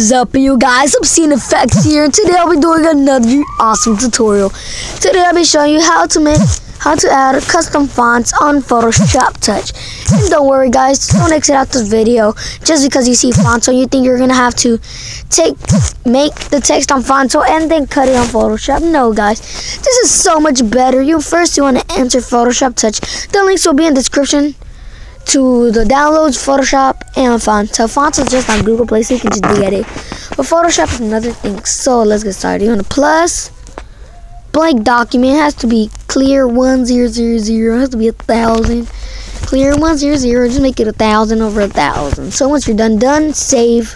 is up you guys? Obsidian effects here. Today i'll be doing another awesome tutorial. Today i'll be showing you how to make how to add custom fonts on photoshop touch. And don't worry guys don't exit out this video just because you see fonto you think you're gonna have to take make the text on fonto and then cut it on photoshop. No guys this is so much better. You first you want to enter photoshop touch. The links will be in the description to the downloads, Photoshop, and Fonto. Fonto is just on Google Play, so you can just get it. But Photoshop is another thing. So let's get started. You want a plus, blank document has to be clear 1000, it has to be a thousand. Clear 100, just make it a thousand over a thousand. So once you're done, done, save.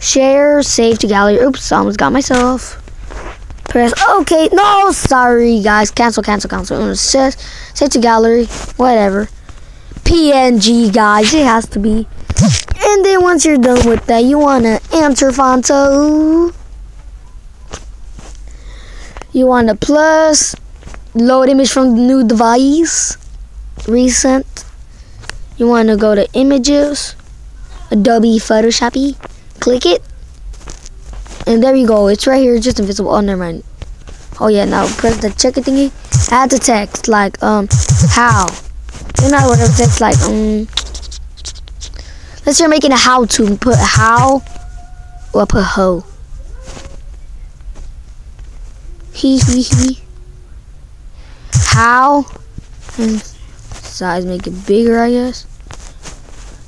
Share, save to gallery. Oops, I almost got myself. Press OK. No, sorry guys. Cancel, cancel, cancel. Save to gallery. Whatever. PNG, guys. It has to be. And then once you're done with that, you want to enter Fonto. You want to plus load image from the new device. Recent. You want to go to images. Adobe Photoshoppy. Click it. And there you go. It's right here. Just invisible. Oh, never mind. Oh, yeah. Now press the check thingy. Add the text. Like, um, how. You know what text like, um, let's you're making a how to put how or put ho. He, he, he. How. And size make it bigger, I guess.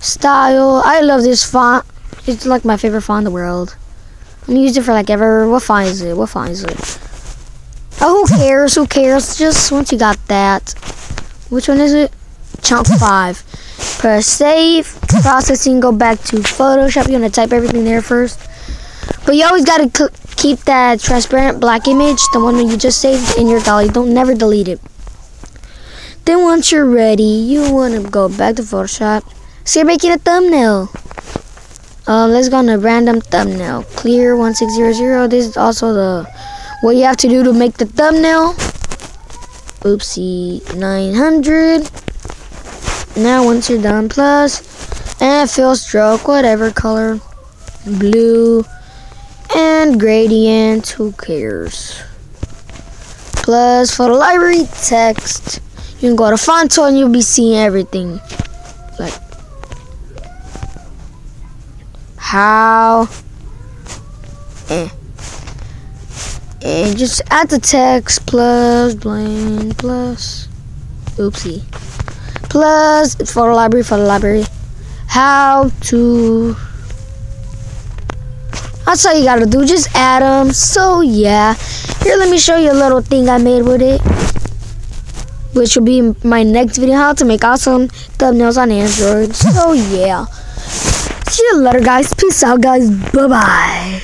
Style. I love this font. It's like my favorite font in the world. I'm gonna use it for like ever. What font is it? What font is it? Oh, who cares? Who cares? Just once you got that. Which one is it? Chunk 5. Press save, processing, go back to Photoshop. You're going to type everything there first. But you always got to keep that transparent black image, the one that you just saved in your gallery. Don't never delete it. Then once you're ready, you want to go back to Photoshop. So you're making a thumbnail. Um, let's go on a random thumbnail. Clear 1600. This is also the what you have to do to make the thumbnail. Oopsie 900. Now once you're done, plus, and fill stroke, whatever color, blue, and gradient, who cares? Plus, for the library text, you can go to Fonto and you'll be seeing everything. Like, how, eh. And just add the text plus blank plus, oopsie plus for library for library. How to that's all you gotta do. Just add them so yeah. Here let me show you a little thing I made with it which will be my next video how to make awesome thumbnails on Android. So yeah. See you later guys. Peace out guys. Bye bye